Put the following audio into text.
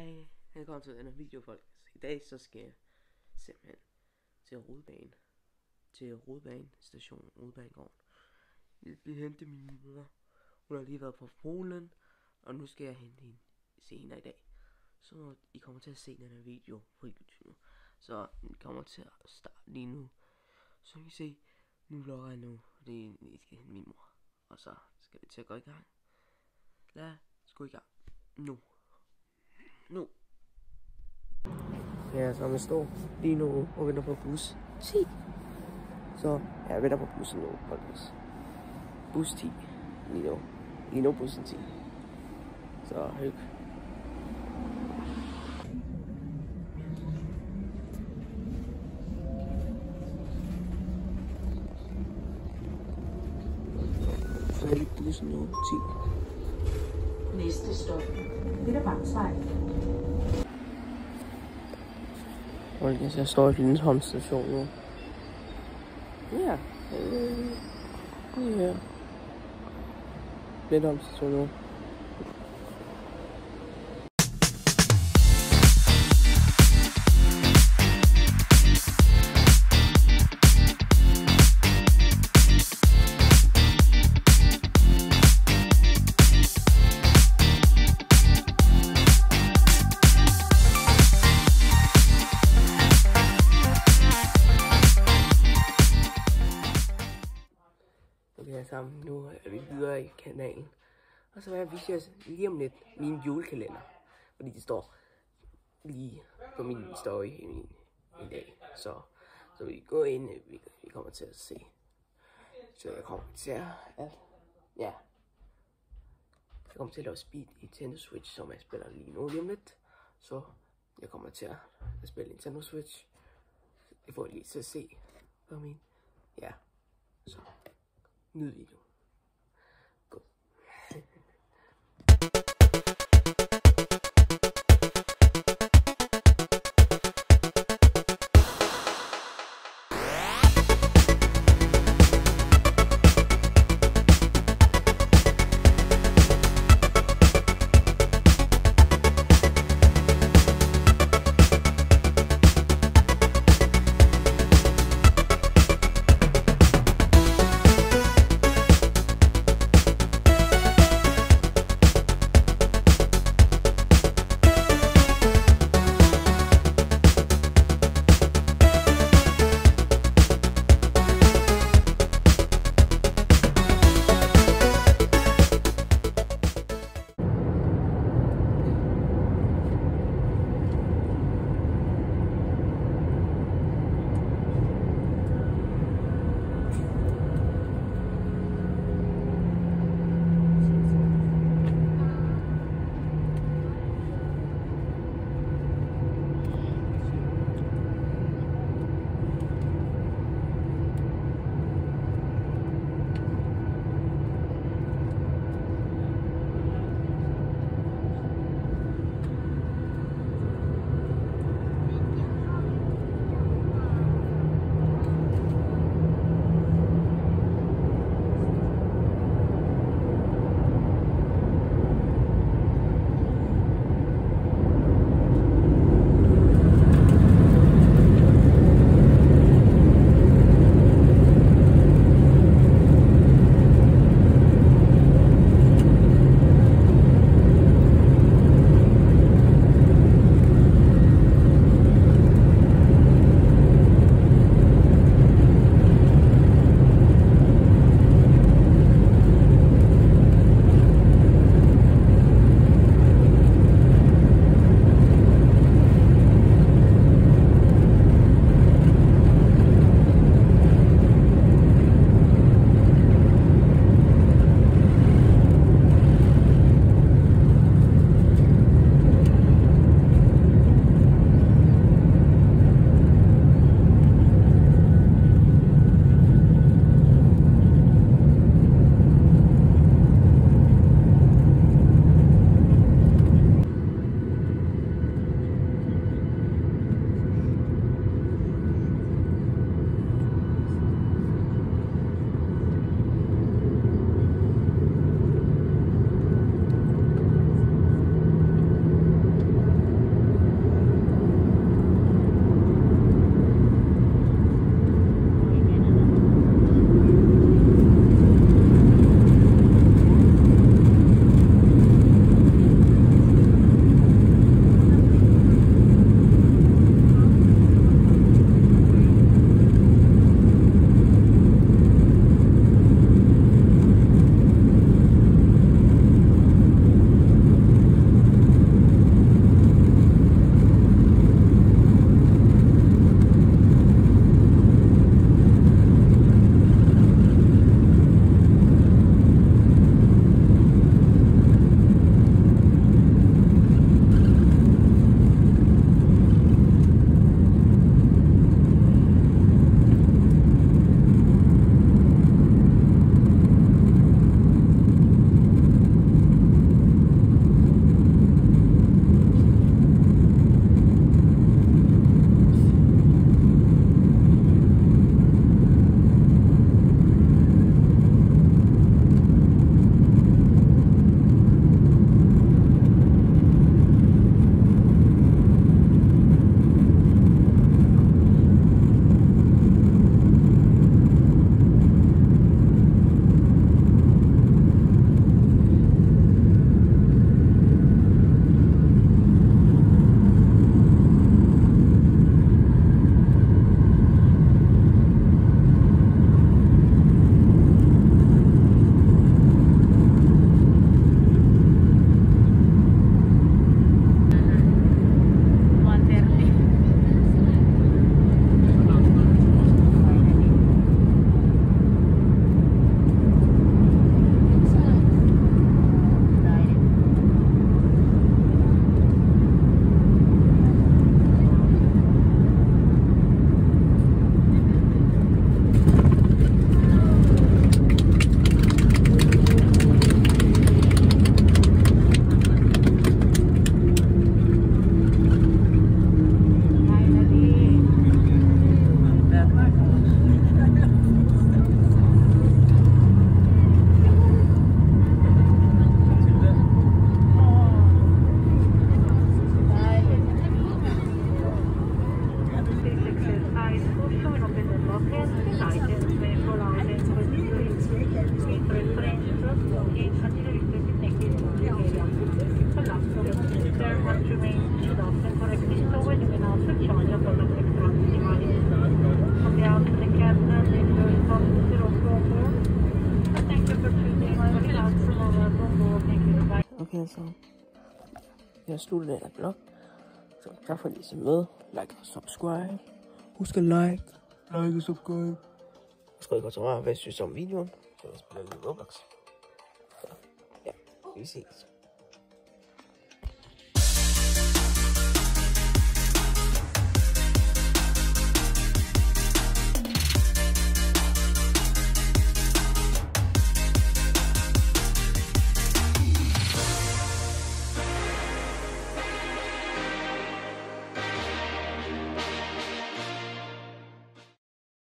Hej, velkommen til denne video, folk. I dag så skal jeg simpelthen til Rodbanen. Til Rodbanen station, Rodbanegården. Jeg skal hente min mor. Hun har lige været på Polen, og nu skal jeg hente hende senere i dag. Så I kommer til at se den her video på YouTube. Så I kommer til at starte lige nu. Så kan I se, nu logger jeg nu, fordi vi skal hente min mor. Og så skal vi til at gå i gang. Lad os gå i gang. Nu. Nu. Ja, så man står lige nu og venter på bus 10. Så jeg venter på bussen nu, faktisk. Bus 10. Lige nu. Lige nu bussen 10. Så hyg. Så er det bussen nu 10. Næste stop. Det Peter Bangsvej. Folkens, jeg står i Lindholm station nu. Ja, øh, lige her. Lindholm station nu. Okay, alle sammen, nu er vi videre i kanalen. Og så vil jeg vise jer lige om lidt min julekalender. Fordi det står lige på min story i, min, i dag. Så, så vi går ind, vi, vi kommer til at se. Så jeg kommer til at, at ja. Jeg kommer til at lave speed i Nintendo Switch, som jeg spiller lige nu lige om lidt. Så jeg kommer til at spille Nintendo Switch. Det får lige til at se på min, ja. Så nyd video. Så jeg slutter den her blog. Så tak for at I så med. Like og subscribe. Husk at like. Like og subscribe. Husk at kommentere, hvad I synes om videoen. Så jeg spiller lidt Roblox. Så, ja, vi ses.